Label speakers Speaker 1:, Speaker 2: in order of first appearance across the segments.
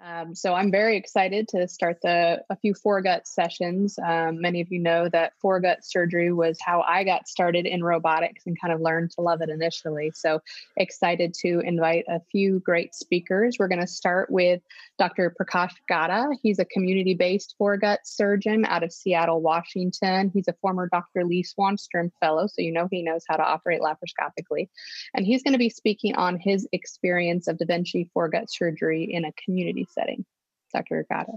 Speaker 1: Um, so I'm very excited to start the a few foregut sessions. Um, many of you know that foregut surgery was how I got started in robotics and kind of learned to love it initially. So excited to invite a few great speakers. We're going to start with Dr. Prakash Gatta. He's a community-based foregut surgeon out of Seattle, Washington. He's a former Dr. Lee Swanstrom fellow, so you know he knows how to operate laparoscopically. And he's going to be speaking on his experience of Da Vinci foregut surgery in a community setting. Dr. Ricotta?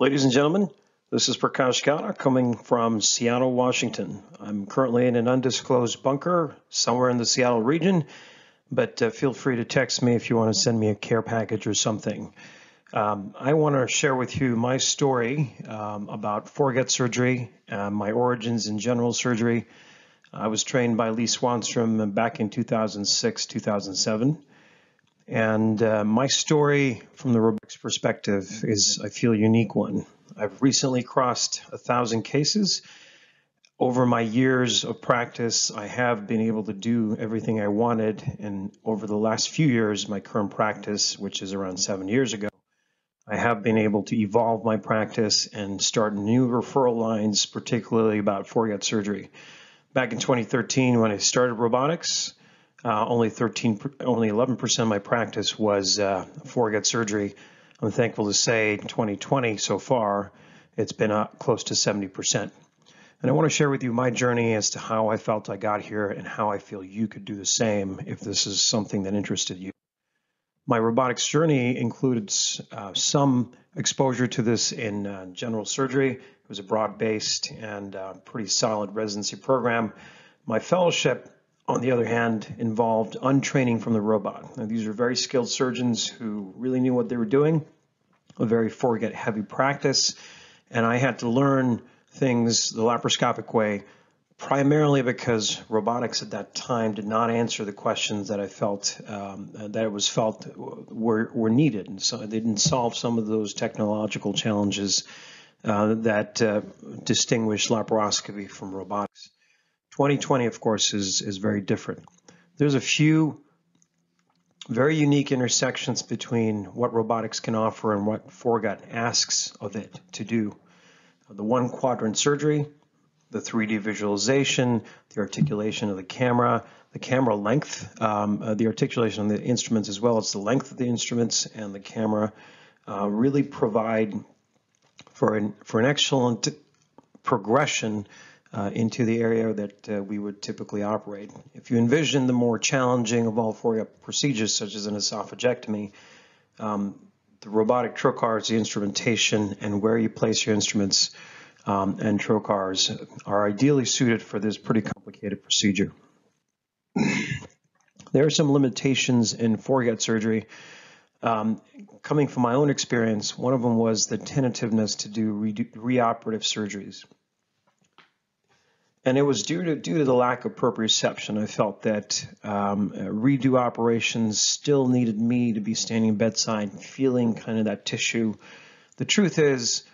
Speaker 2: Ladies and gentlemen, this is Prakash Gatta coming from Seattle, Washington. I'm currently in an undisclosed bunker somewhere in the Seattle region, but uh, feel free to text me if you want to send me a care package or something. Um, I want to share with you my story um, about foregut surgery, uh, my origins in general surgery, I was trained by Lee Swanstrom back in 2006, 2007. And uh, my story from the robotics perspective is, I feel, a unique one. I've recently crossed a thousand cases. Over my years of practice, I have been able to do everything I wanted. And over the last few years, my current practice, which is around seven years ago, I have been able to evolve my practice and start new referral lines, particularly about foregut surgery back in 2013 when I started robotics. Uh, only 13, only 11% of my practice was uh, foregut surgery. I'm thankful to say 2020 so far, it's been uh, close to 70%. And I want to share with you my journey as to how I felt I got here and how I feel you could do the same if this is something that interested you. My robotics journey included uh, some exposure to this in uh, general surgery, it was a broad-based and uh, pretty solid residency program. My fellowship, on the other hand, involved untraining from the robot. Now, these were very skilled surgeons who really knew what they were doing, a very foregut heavy practice, and I had to learn things the laparoscopic way primarily because robotics at that time did not answer the questions that I felt um, that it was felt were, were needed. And so they didn't solve some of those technological challenges uh, that uh, distinguish laparoscopy from robotics. 2020, of course, is, is very different. There's a few very unique intersections between what robotics can offer and what foregut asks of it to do. The one quadrant surgery, the 3D visualization, the articulation of the camera, the camera length, um, uh, the articulation of the instruments as well as the length of the instruments and the camera uh, really provide for an, for an excellent progression uh, into the area that uh, we would typically operate. If you envision the more challenging of all four procedures, such as an esophagectomy, um, the robotic trocars, the instrumentation, and where you place your instruments um, and trocars are ideally suited for this pretty complicated procedure. there are some limitations in foregut surgery um, coming from my own experience, one of them was the tentativeness to do re reoperative surgeries. And it was due to, due to the lack of proprioception. I felt that um, redo operations still needed me to be standing bedside, feeling kind of that tissue. The truth is,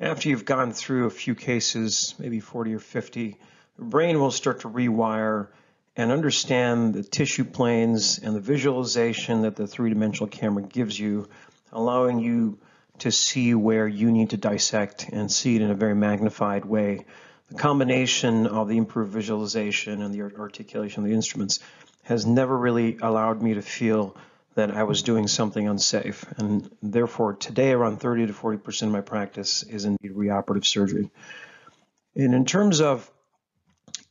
Speaker 2: after you've gone through a few cases, maybe 40 or 50, the brain will start to rewire and understand the tissue planes and the visualization that the three-dimensional camera gives you, allowing you to see where you need to dissect and see it in a very magnified way. The combination of the improved visualization and the articulation of the instruments has never really allowed me to feel that I was doing something unsafe. And therefore, today, around 30 to 40% of my practice is indeed reoperative surgery. And in terms of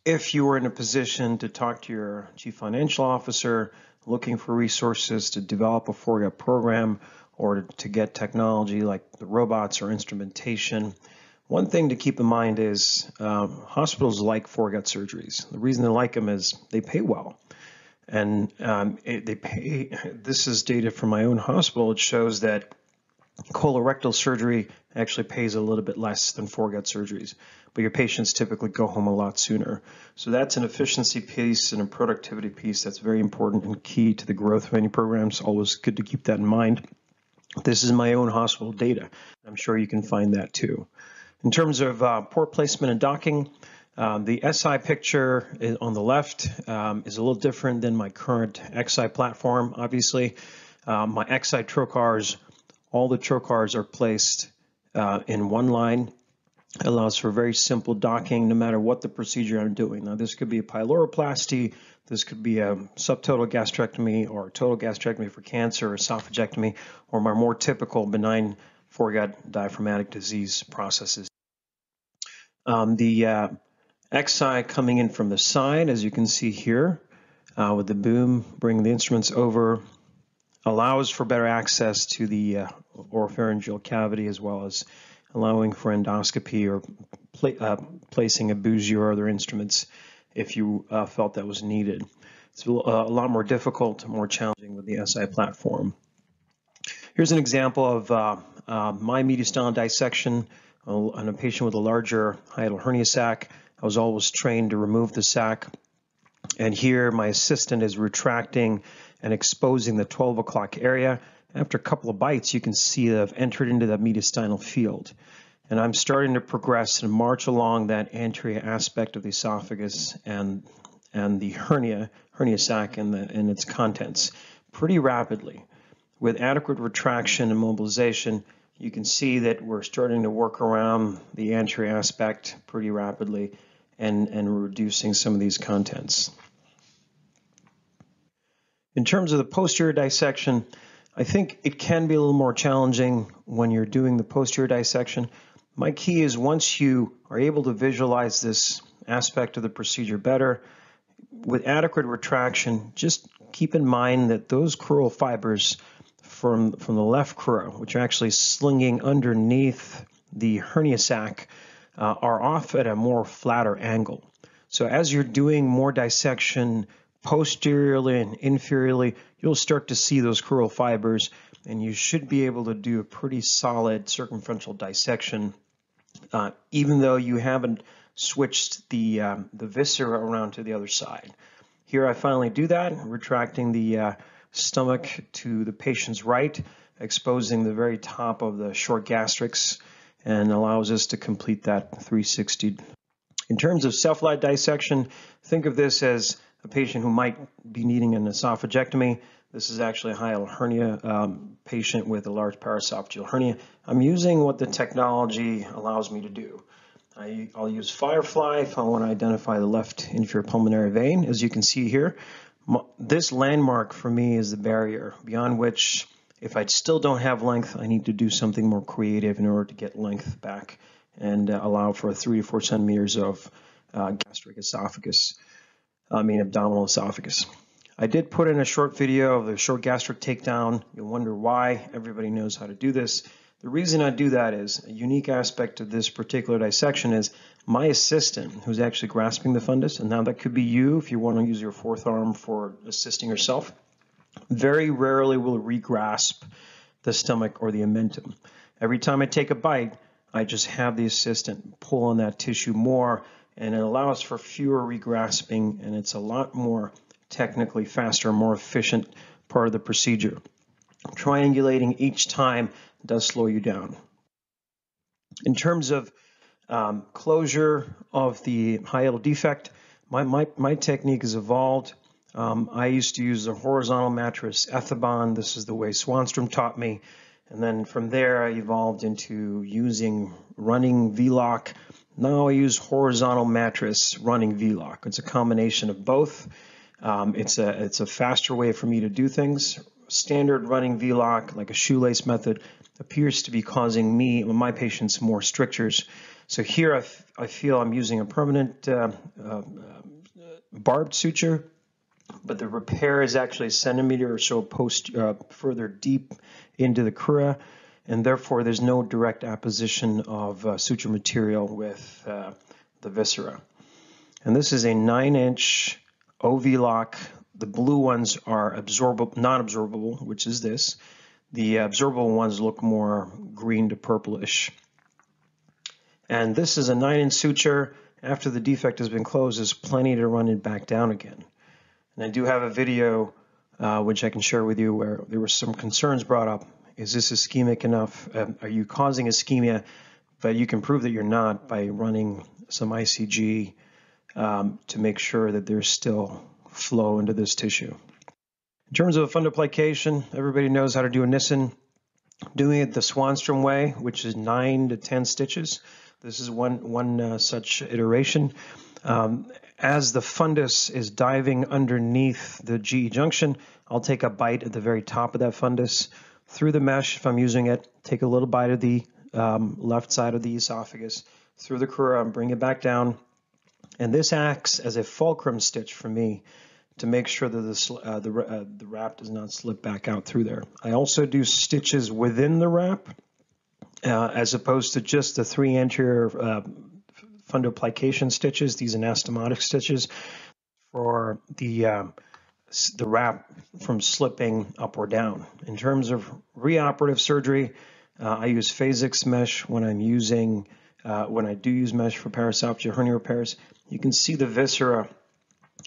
Speaker 2: if you were in a position to talk to your chief financial officer, looking for resources to develop a foregut program or to get technology like the robots or instrumentation, one thing to keep in mind is um, hospitals like foregut surgeries. The reason they like them is they pay well. And um, it, they pay, this is data from my own hospital. It shows that colorectal surgery actually pays a little bit less than foregut surgeries but your patients typically go home a lot sooner. So that's an efficiency piece and a productivity piece that's very important and key to the growth of any programs. Always good to keep that in mind. This is my own hospital data. I'm sure you can find that too. In terms of uh, port placement and docking, Um, the SI picture on the left um, is a little different than my current XI platform, obviously. Um, my XI trocars, all the trocars are placed uh, in one line. It allows for very simple docking no matter what the procedure I'm doing. Now, this could be a pyloroplasty, this could be a subtotal gastrectomy or total gastrectomy for cancer, esophagectomy, or my more typical benign foregut diaphragmatic disease processes. Um, the uh, XI coming in from the side, as you can see here, uh, with the boom bringing the instruments over, allows for better access to the uh, oropharyngeal cavity as well as allowing for endoscopy or pla uh, placing a bougie or other instruments if you uh, felt that was needed. It's a lot more difficult, more challenging with the SI platform. Here's an example of uh, uh, my mediastinal dissection on a patient with a larger hiatal hernia sac. I was always trained to remove the sac. And here my assistant is retracting and exposing the 12 o'clock area. After a couple of bites, you can see that I've entered into the mediastinal field. And I'm starting to progress and march along that anterior aspect of the esophagus and, and the hernia, hernia sac and, the, and its contents pretty rapidly. With adequate retraction and mobilization, you can see that we're starting to work around the anterior aspect pretty rapidly and, and reducing some of these contents. In terms of the posterior dissection, I think it can be a little more challenging when you're doing the posterior dissection. My key is once you are able to visualize this aspect of the procedure better, with adequate retraction, just keep in mind that those crural fibers from, from the left crura, which are actually slinging underneath the hernia sac, uh, are off at a more flatter angle. So as you're doing more dissection posteriorly and inferiorly, you'll start to see those crural fibers, and you should be able to do a pretty solid circumferential dissection, uh, even though you haven't switched the, um, the viscera around to the other side. Here I finally do that, retracting the uh, stomach to the patient's right, exposing the very top of the short gastrics and allows us to complete that 360. In terms of cephalad dissection, think of this as a patient who might be needing an esophagectomy. This is actually a hiatal hernia um, patient with a large paraesophageal hernia. I'm using what the technology allows me to do. I, will use Firefly if I want to identify the left inferior pulmonary vein. As you can see here, this landmark for me is the barrier beyond which if I still don't have length, I need to do something more creative in order to get length back and uh, allow for three to four centimeters of uh, gastric esophagus, I mean abdominal esophagus. I did put in a short video of the short gastric takedown. You'll wonder why. Everybody knows how to do this. The reason I do that is a unique aspect of this particular dissection is my assistant, who's actually grasping the fundus, and now that could be you if you want to use your fourth arm for assisting yourself very rarely will regrasp the stomach or the omentum. Every time I take a bite, I just have the assistant pull on that tissue more, and it allows for fewer regrasping, and it's a lot more technically faster, more efficient part of the procedure. Triangulating each time does slow you down. In terms of um, closure of the hiatal defect, my, my, my technique has evolved um, I used to use a horizontal mattress, Ethibond. This is the way Swanstrom taught me. And then from there, I evolved into using running V-Loc. Now I use horizontal mattress running V-Loc. It's a combination of both. Um, it's a it's a faster way for me to do things. Standard running V-Loc, like a shoelace method, appears to be causing me and my patients more strictures. So here I, feel I'm using a permanent uh, uh, barbed suture but the repair is actually a centimeter or so post uh, further deep into the crura, and therefore there's no direct apposition of uh, suture material with uh, the viscera. And this is a 9-inch OV lock. The blue ones are absorbable, non-absorbable, which is this. The absorbable ones look more green to purplish. And this is a 9-inch suture. After the defect has been closed, there's plenty to run it back down again. And I do have a video uh, which I can share with you where there were some concerns brought up. Is this ischemic enough? Uh, are you causing ischemia? But you can prove that you're not by running some ICG um, to make sure that there's still flow into this tissue. In terms of fundoplication, everybody knows how to do a Nissen. Doing it the Swanstrom way, which is nine to 10 stitches. This is one, one uh, such iteration. Um, as the fundus is diving underneath the GE junction, I'll take a bite at the very top of that fundus through the mesh if I'm using it, take a little bite of the um, left side of the esophagus through the crura and bring it back down. And this acts as a fulcrum stitch for me to make sure that the, uh, the, uh, the wrap does not slip back out through there. I also do stitches within the wrap uh, as opposed to just the three anterior uh, fundoplication stitches, these anastomotic stitches for the um, the wrap from slipping up or down. In terms of reoperative surgery, uh, I use Phasix mesh when I'm using, uh, when I do use mesh for paraesophageal hernia repairs. You can see the viscera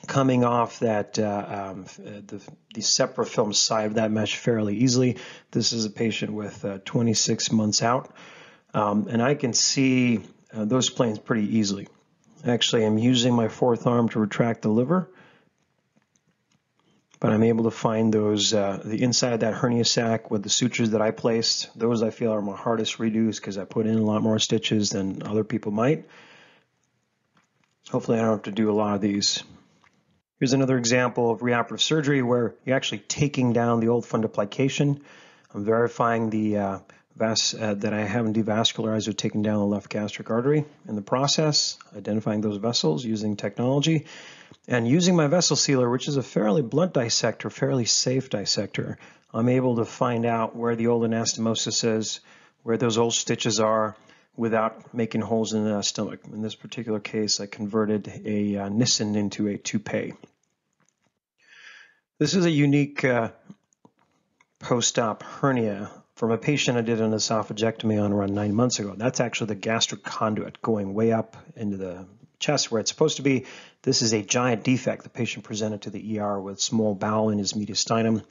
Speaker 2: coming off that uh, um, the, the seprafilm side of that mesh fairly easily. This is a patient with uh, 26 months out, um, and I can see uh, those planes pretty easily. Actually, I'm using my fourth arm to retract the liver but I'm able to find those, uh, the inside of that hernia sac with the sutures that I placed. Those I feel are my hardest redos because I put in a lot more stitches than other people might. Hopefully I don't have to do a lot of these. Here's another example of reoperative surgery where you're actually taking down the old fundoplication. I'm verifying the uh, vas uh, that I haven't devascularized or taken down the left gastric artery in the process, identifying those vessels using technology, and using my vessel sealer, which is a fairly blunt dissector, fairly safe dissector, I'm able to find out where the old anastomosis is, where those old stitches are, without making holes in the stomach. In this particular case, I converted a uh, Nissen into a Toupet. This is a unique uh, post-op hernia from a patient I did an esophagectomy on around nine months ago. That's actually the gastric conduit going way up into the chest where it's supposed to be. This is a giant defect. The patient presented to the ER with small bowel in his mediastinum.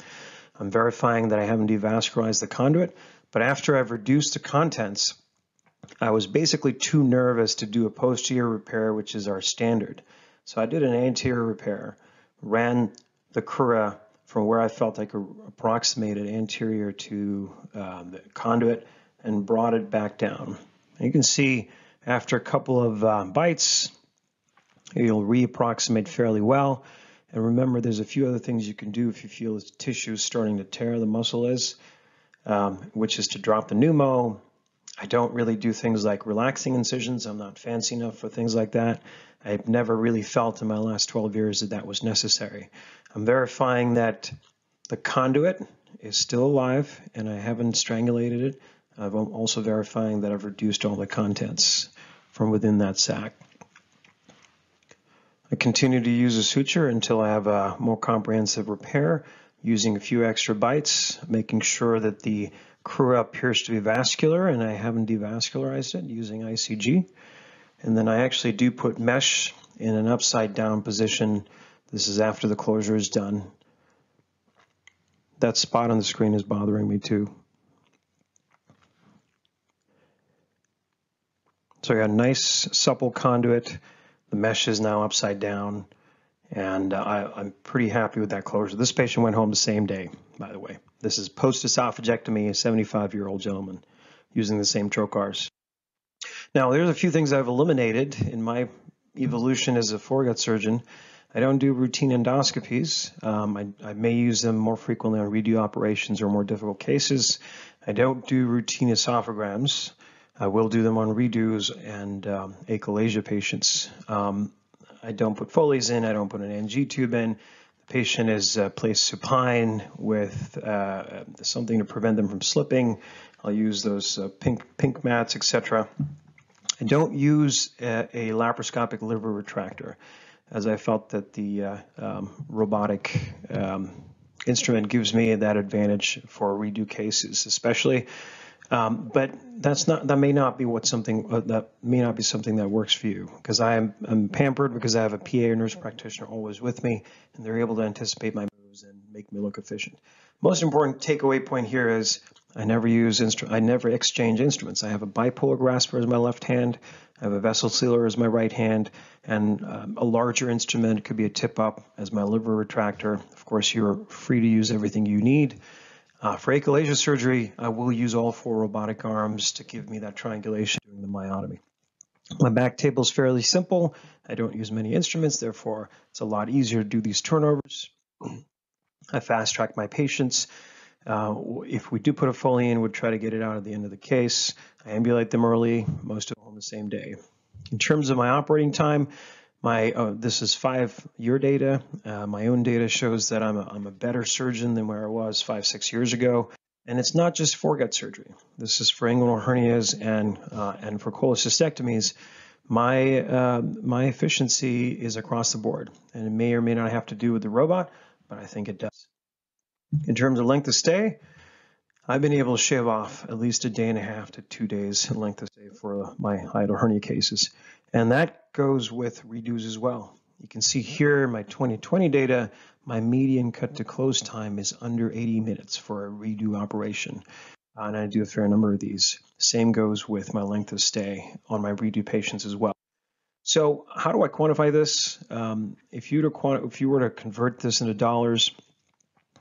Speaker 2: I'm verifying that I haven't devascularized the conduit, but after I've reduced the contents, I was basically too nervous to do a posterior repair, which is our standard. So I did an anterior repair, ran the crura from where I felt I could approximate it anterior to uh, the conduit and brought it back down. And you can see after a couple of uh, bites, You'll reapproximate fairly well. And remember, there's a few other things you can do if you feel the tissue is starting to tear, the muscle is, um, which is to drop the pneumo. I don't really do things like relaxing incisions. I'm not fancy enough for things like that. I've never really felt in my last 12 years that that was necessary. I'm verifying that the conduit is still alive and I haven't strangulated it. I'm also verifying that I've reduced all the contents from within that sac. I continue to use a suture until I have a more comprehensive repair using a few extra bites, making sure that the crura appears to be vascular and I haven't devascularized it using ICG. And then I actually do put mesh in an upside down position. This is after the closure is done. That spot on the screen is bothering me too. So I got a nice supple conduit the mesh is now upside down, and uh, I, am pretty happy with that closure. This patient went home the same day, by the way. This is post-esophagectomy, a 75-year-old gentleman using the same trocars. Now, there's a few things I've eliminated in my evolution as a foregut surgeon. I don't do routine endoscopies. Um, I, I, may use them more frequently on redo operations or more difficult cases. I don't do routine esophagrams. I will do them on redos and um, achalasia patients. Um, I don't put Foley's in, I don't put an NG tube in. The patient is uh, placed supine with uh, something to prevent them from slipping. I'll use those uh, pink, pink mats, etc. I don't use a, a, laparoscopic liver retractor as I felt that the uh, um, robotic um, instrument gives me that advantage for redo cases, especially um, but that's not that may not be what something uh, that may not be something that works for you because I am I'm pampered because I have a PA or nurse practitioner always with me and they're able to anticipate my moves and make me look efficient. Most important takeaway point here is I never use instru- I never exchange instruments. I have a bipolar grasper as my left hand, I have a vessel sealer as my right hand, and um, a larger instrument could be a tip up as my liver retractor. Of course, you're free to use everything you need. Uh, for achalasia surgery, I will use all four robotic arms to give me that triangulation during the myotomy. My back table is fairly simple. I don't use many instruments, therefore it's a lot easier to do these turnovers. I fast track my patients. Uh, if we do put a Foley in, we'd try to get it out at the end of the case. I ambulate them early, most of them on the same day. In terms of my operating time, my uh, this is five-year data. Uh, my own data shows that I'm a, I'm a better surgeon than where I was five, six years ago. And it's not just foregut surgery. This is for inguinal hernias and uh, and for cholecystectomies. My uh, my efficiency is across the board, and it may or may not have to do with the robot, but I think it does. In terms of length of stay, I've been able to shave off at least a day and a half to two days length of stay for my hiatal hernia cases. And that goes with redos as well. You can see here in my 2020 data, my median cut to close time is under 80 minutes for a redo operation. And I do a fair number of these. Same goes with my length of stay on my redo patients as well. So how do I quantify this? Um, if, you to if you were to convert this into dollars,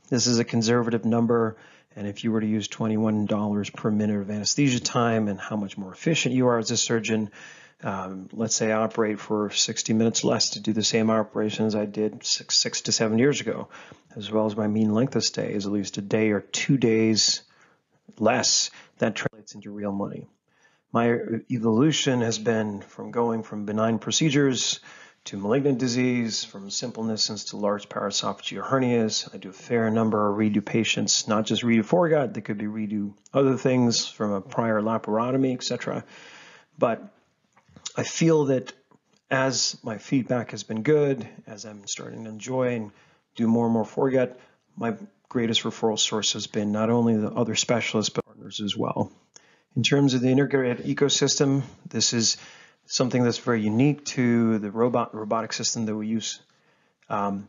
Speaker 2: this is a conservative number. And if you were to use $21 per minute of anesthesia time and how much more efficient you are as a surgeon, um, let's say I operate for 60 minutes less to do the same operations I did six, six to seven years ago, as well as my mean length of stay is at least a day or two days less, that translates into real money. My evolution has been from going from benign procedures to malignant disease, from simple Nissens to large paraesophageal hernias. I do a fair number of redo patients, not just redo foregut, they could be redo other things from a prior laparotomy, etc. But I feel that as my feedback has been good, as I'm starting to enjoy and do more and more foregut, my greatest referral source has been not only the other specialists, but partners as well. In terms of the integrated ecosystem, this is something that's very unique to the robot robotic system that we use. Um,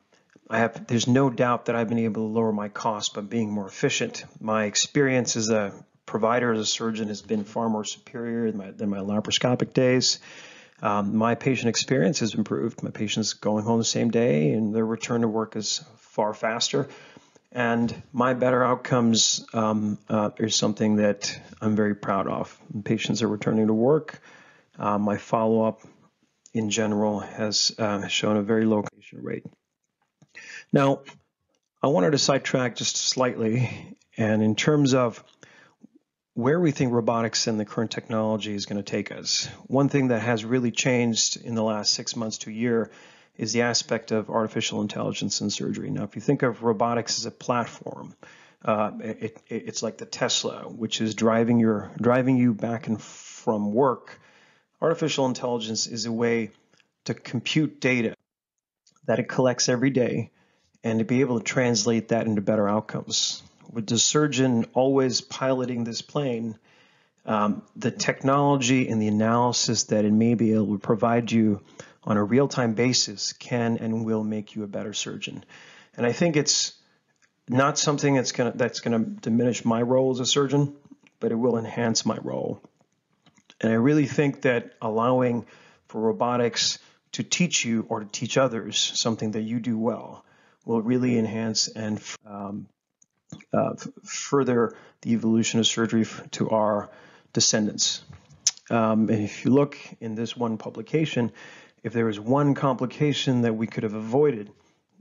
Speaker 2: I have, there's no doubt that I've been able to lower my cost by being more efficient. My experience as a provider, as a surgeon, has been far more superior than my, than my laparoscopic days. Um, my patient experience has improved. My patients going home the same day and their return to work is far faster. And my better outcomes um, uh, is something that I'm very proud of. Patients are returning to work. Uh, my follow-up in general has uh, shown a very low patient rate. Now, I wanted to sidetrack just slightly, and in terms of where we think robotics and the current technology is going to take us. One thing that has really changed in the last six months to a year is the aspect of artificial intelligence in surgery. Now, if you think of robotics as a platform, uh, it, it, it's like the Tesla, which is driving your driving you back and from work. Artificial intelligence is a way to compute data that it collects every day and to be able to translate that into better outcomes with the surgeon always piloting this plane, um, the technology and the analysis that it may be able to provide you on a real-time basis can and will make you a better surgeon. And I think it's not something that's going to that's to diminish my role as a surgeon, but it will enhance my role. And I really think that allowing for robotics to teach you or to teach others something that you do well will really enhance and um, uh, further the evolution of surgery to our descendants. Um, and if you look in this one publication, if there is one complication that we could have avoided,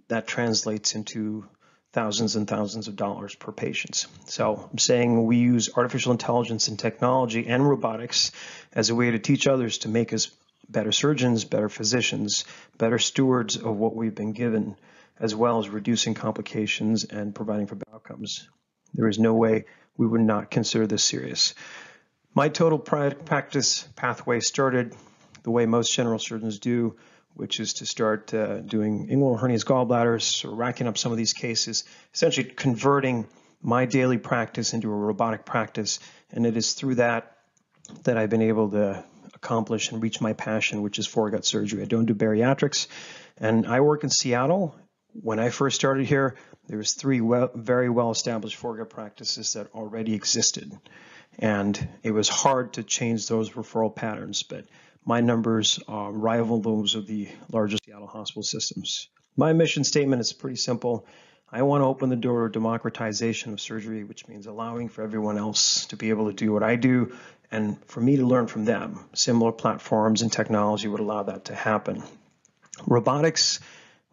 Speaker 2: that translates into thousands and thousands of dollars per patient. So I'm saying we use artificial intelligence and technology and robotics as a way to teach others to make us better surgeons, better physicians, better stewards of what we've been given as well as reducing complications and providing for outcomes. There is no way we would not consider this serious. My total practice pathway started the way most general surgeons do, which is to start uh, doing inguinal hernias, gallbladders, or racking up some of these cases, essentially converting my daily practice into a robotic practice. And it is through that that I've been able to accomplish and reach my passion, which is foregut surgery. I don't do bariatrics. And I work in Seattle when I first started here, there was three well, very well-established foregut practices that already existed, and it was hard to change those referral patterns. But my numbers uh, rival those of the largest Seattle hospital systems. My mission statement is pretty simple. I want to open the door to democratization of surgery, which means allowing for everyone else to be able to do what I do and for me to learn from them. Similar platforms and technology would allow that to happen. Robotics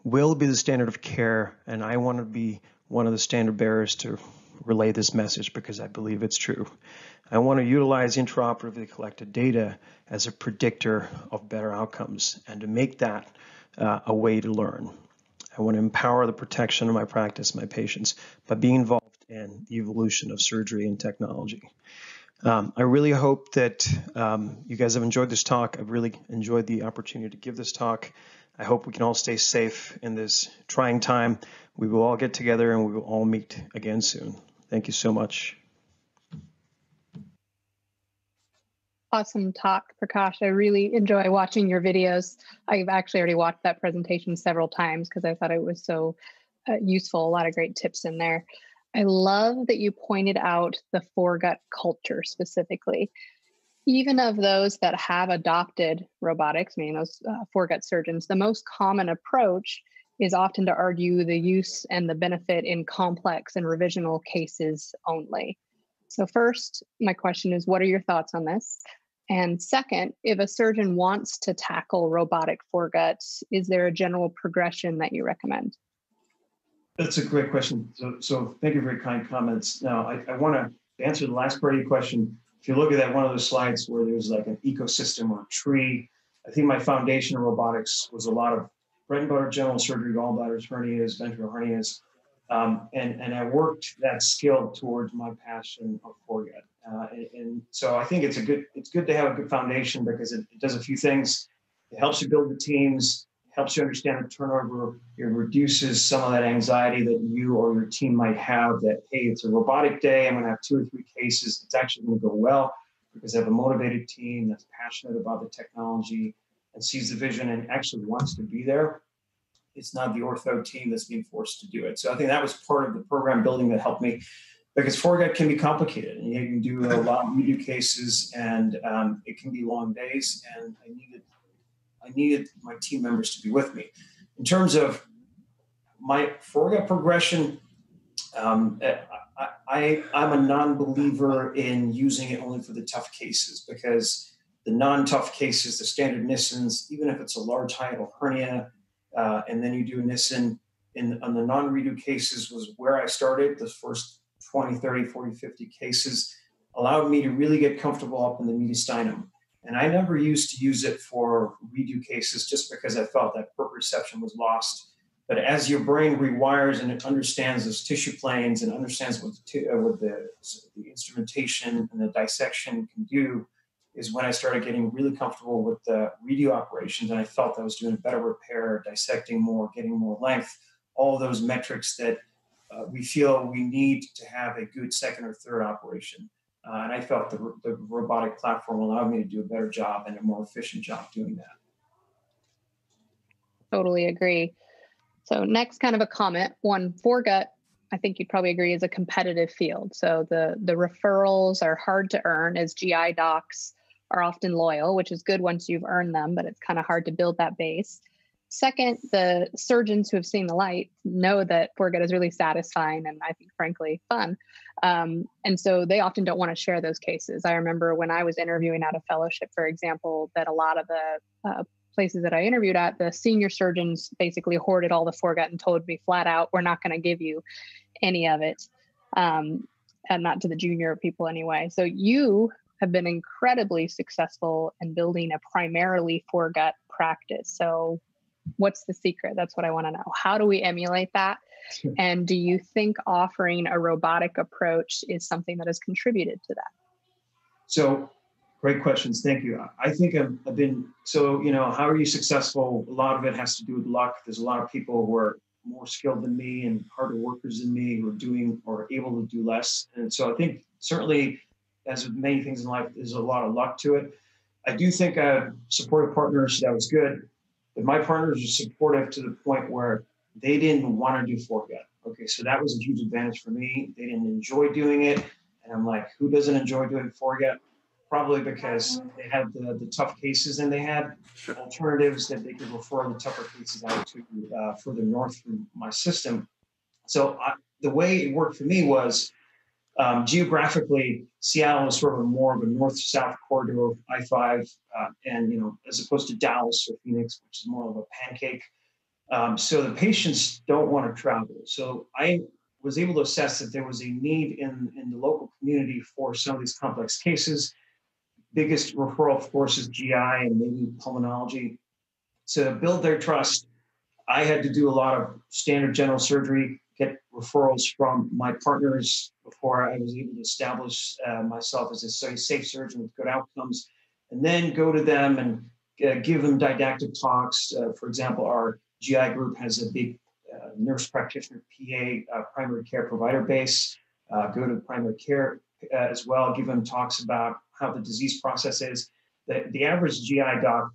Speaker 2: will be the standard of care, and I want to be one of the standard bearers to relay this message because I believe it's true. I want to utilize intraoperatively collected data as a predictor of better outcomes and to make that uh, a way to learn. I want to empower the protection of my practice, my patients, by being involved in the evolution of surgery and technology. Um, I really hope that um, you guys have enjoyed this talk. I've really enjoyed the opportunity to give this talk. I hope we can all stay safe in this trying time. We will all get together and we will all meet again soon. Thank you so much.
Speaker 1: awesome talk, Prakash. I really enjoy watching your videos. I've actually already watched that presentation several times because I thought it was so uh, useful. A lot of great tips in there. I love that you pointed out the foregut culture specifically. Even of those that have adopted robotics, meaning those uh, foregut surgeons, the most common approach is often to argue the use and the benefit in complex and revisional cases only. So, first, my question is what are your thoughts on this? And second, if a surgeon wants to tackle robotic foreguts, is there a general progression that you recommend?
Speaker 2: That's a great question. So, so thank you for your kind comments. Now, I, I want to answer the last part of your question. If you look at that one of those slides where there's like an ecosystem or a tree, I think my foundation in robotics was a lot of bread and butter general surgery, gallbladders, hernias, ventral hernias, um, and, and I worked that skill towards my passion of foregut. Uh, and, and, so I think it's a good it's good to have a good foundation because it, it, does a few things. It helps you build the teams, helps you understand the turnover. It reduces some of that anxiety that you or your team might have. That hey, it's a robotic day. I'm going to have two or three cases. It's actually going to go well because I have a motivated team that's passionate about the technology and sees the vision and actually wants to be there it's not the ortho team that's being forced to do it. So I think that was part of the program building that helped me because foregut can be complicated and you can do a lot of redo cases and um, it can be long days and I needed I needed my team members to be with me. In terms of my foregut progression, um, I, I, I'm a non-believer in using it only for the tough cases because the non-tough cases, the standard Nissens, even if it's a large hiatal hernia, uh, and then you do Nissen in on the non-redo cases was where I started. The first 20, 30, 40, 50 cases allowed me to really get comfortable up in the mediastinum. And I never used to use it for redo cases just because I felt that proprioception was lost. But as your brain rewires and it understands those tissue planes and understands what the, uh, what the, the instrumentation and the dissection can do, is when I started getting really comfortable with the redo operations, and I felt I was doing a better repair, dissecting more, getting more length, all those metrics that uh, we feel we need to have a good second or third operation. Uh, and I felt the, the robotic platform allowed me to do a better job and a more efficient job doing that.
Speaker 1: Totally agree. So next, kind of a comment. One, foregut I think you'd probably agree is a competitive field. So the the referrals are hard to earn as GI docs are often loyal, which is good once you've earned them, but it's kind of hard to build that base. Second, the surgeons who have seen the light know that foregut is really satisfying and I think, frankly, fun. Um, and so they often don't want to share those cases. I remember when I was interviewing at a fellowship, for example, that a lot of the uh, places that I interviewed at, the senior surgeons basically hoarded all the foregut and told me flat out, we're not going to give you any of it. Um, and not to the junior people anyway. So you have been incredibly successful in building a primarily foregut practice. So, what's the secret? That's what I want to know. How do we emulate that? And do you think offering a robotic approach is something that has contributed to that?
Speaker 2: So, great questions. Thank you. I think I've, I've, been so, you know, how are you successful? A lot of it has to do with luck. There's a lot of people who are more skilled than me and harder workers than me who are doing or able to do less. And so I think certainly as with many things in life, there's a lot of luck to it. I do think I supportive partners that was good, but my partners are supportive to the point where they didn't want to do foregut. Okay, so that was a huge advantage for me. They didn't enjoy doing it. And I'm like, who doesn't enjoy doing foregut? Probably because they had the, the tough cases and they had sure. alternatives that they could refer the tougher cases out to uh, further north through my system. So I, the way it worked for me was um, geographically, Seattle is sort of more of a north-south corridor of I-5, uh, and you know, as opposed to Dallas or Phoenix, which is more of a pancake. Um, so the patients don't want to travel. So I was able to assess that there was a need in, in the local community for some of these complex cases. Biggest referral, of course, is GI and maybe pulmonology. So to build their trust, I had to do a lot of standard general surgery, referrals from my partners before I was able to establish uh, myself as a safe surgeon with good outcomes, and then go to them and uh, give them didactic talks. Uh, for example, our GI group has a big uh, nurse practitioner PA uh, primary care provider base. Uh, go to primary care as well, give them talks about how the disease process is. The, the average GI doc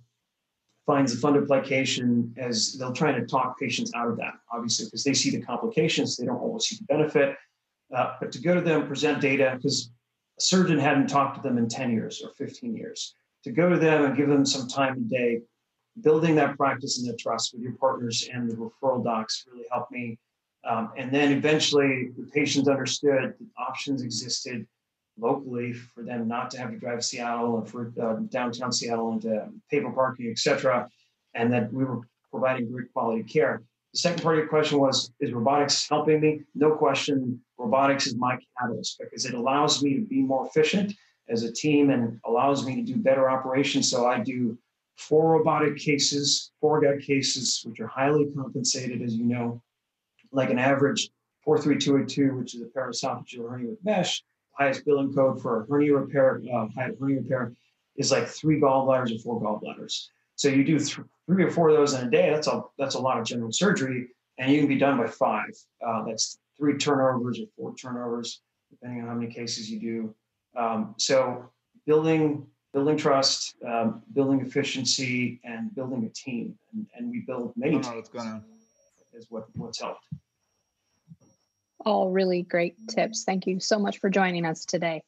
Speaker 2: finds a the fundoplication as they'll try to talk patients out of that, obviously, because they see the complications, they don't always see the benefit. Uh, but to go to them, present data, because a surgeon hadn't talked to them in 10 years or 15 years, to go to them and give them some time a day building that practice and that trust with your partners and the referral docs really helped me. Um, and then eventually the patients understood that options existed locally for them not to have to drive Seattle and for uh, downtown Seattle into paper parking, et cetera, and that we were providing great quality care. The second part of your question was, is robotics helping me? No question, robotics is my catalyst because it allows me to be more efficient as a team and allows me to do better operations. So I do four robotic cases, foregut cases, which are highly compensated, as you know, like an average 43282, which is a paraesophageal hernia with mesh. Highest billing code for a hernia repair, uh, hernia repair, is like three gallbladders or four gallbladders. So you do th- three or four of those in a day. That's a that's a lot of general surgery, and you can be done by five. Uh, that's three turnovers or four turnovers, depending on how many cases you do. Um, so building building trust, um, building efficiency, and building a team. And, and we build many oh, teams. Gonna... Is what what's helped.
Speaker 1: All really great tips. Thank you so much for joining us today.